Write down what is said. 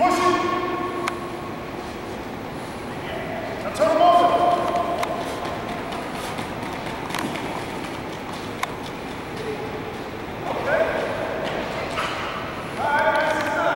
Motion.